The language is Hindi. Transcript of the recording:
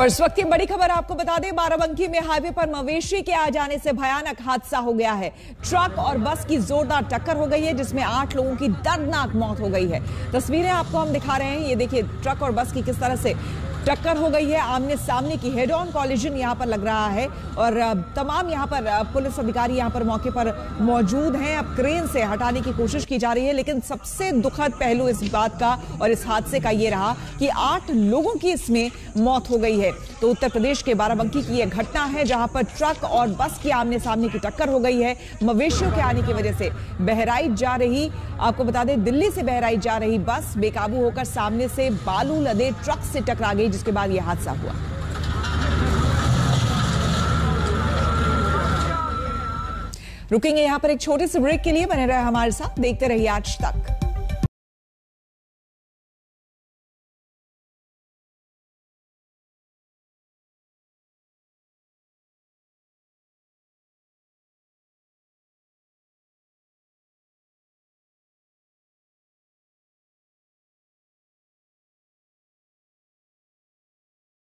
और इस वक्त की बड़ी खबर आपको बता दें, बाराबंकी में हाईवे पर मवेशी के आ जाने से भयानक हादसा हो गया है। ट्रक और बस की जोरदार टक्कर हो गई है, जिसमें आठ लोगों की दर्दनाक मौत हो गई है। तस्वीरें आपको हम दिखा रहे हैं। ये देखिए, ट्रक और बस की किस तरह से टक्कर हो गई है। आमने सामने की हेड ऑन कॉलिजन यहाँ पर लग रहा है और तमाम यहाँ पर पुलिस अधिकारी यहाँ पर मौके पर मौजूद हैं। अब क्रेन से हटाने की कोशिश की जा रही है, लेकिन सबसे दुखद पहलू इस बात का और इस हादसे का ये रहा कि आठ लोगों की इसमें मौत हो गई है। तो उत्तर प्रदेश के बाराबंकी की यह घटना है, जहाँ पर ट्रक और बस की आमने सामने की टक्कर हो गई है। मवेशियों के आने की वजह से बहराइच जा रही, आपको बता दें, दिल्ली से बहराइच जा रही बस बेकाबू होकर सामने से बालू लदे ट्रक से टकरा गई जिसके बाद यह हादसा हुआ। रुकेंगे यहाँ पर एक छोटे से ब्रेक के लिए, बने रहे हमारे साथ, देखते रहिए आज तक।